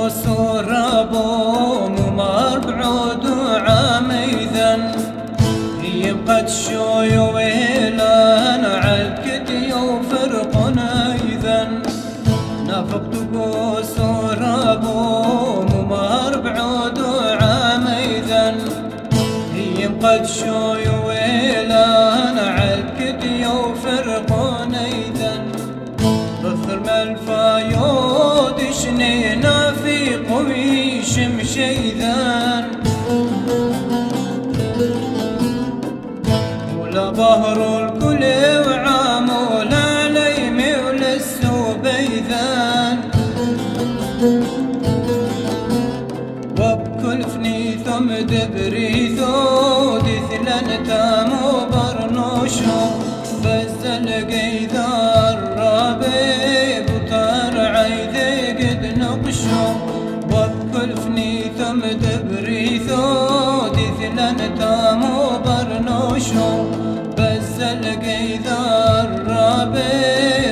العسور ابو ممر بعود وعام اذا يبقى تشوي ويلان عالكدي وفرق ايذا نافق تقوسور ابو ممر بعود وعام اذا يبقى تشوي ويلان عالكدي وفرق ايذا بثر ما الفايون شنينا في قوي شمشيذان ولا بهر الكل وعامول علي مول السبيذان وبكل فني ثم دبري ثود ثلن تامو برنوشو بزل قيدار قد نقشو وبكل فني ثم دبري ثود ثلن تامو برنوشو بزل قيدار ربيب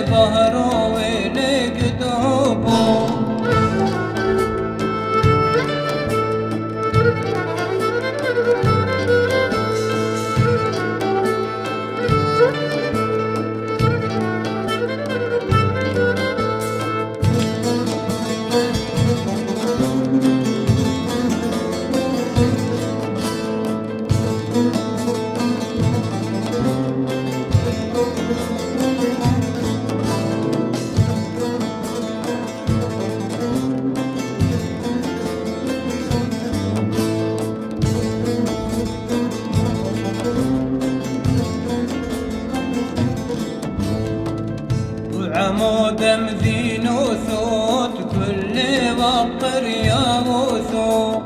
وعمود مذين وثوت كل وقر يا وثو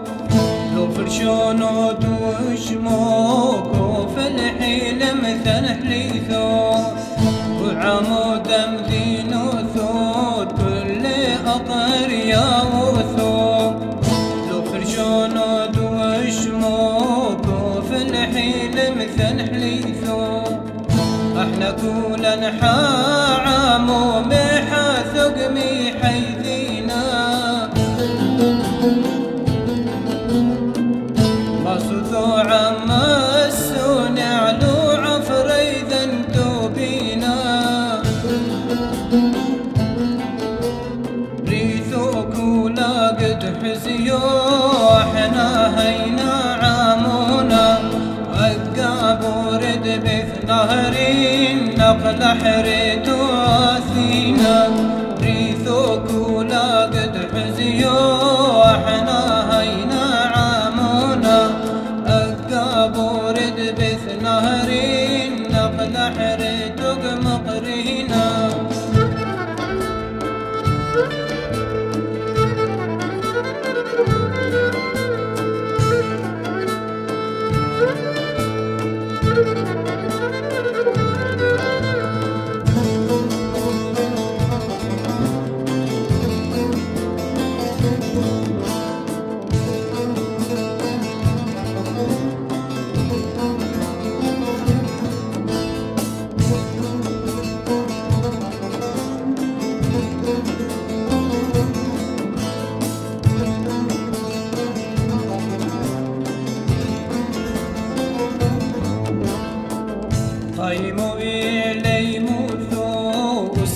لو فرشون وشموك وفي الحيل مثل حليثو. وعمود مذين وثوت كل أقر يا وثو لو فرشون وشموك وفي الحيل مثل حليثو. أحنا كولا عامو نهرين نقل حريت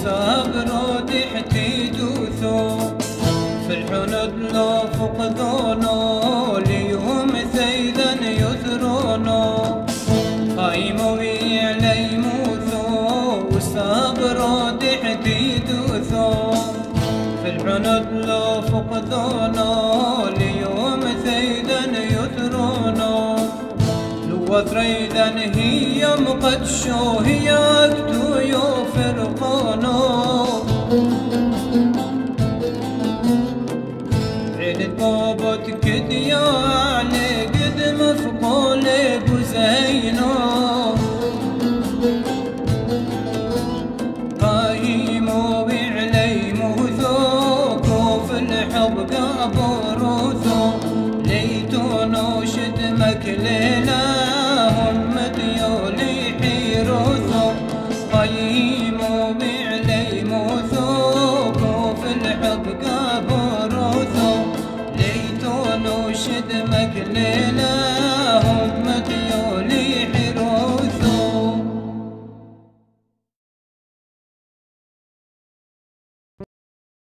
موثو وصبروا دحتي دوثو في الحنود لو فقدونو ليهم ثيدا يثرونو قيموا إلي موثو وصبروا دحتي دوثو في الحنود لو فقدونو وتريدا هي قد شوهياك ضيوف القانون عين الطوبة كدياك أكلنا هم مخيول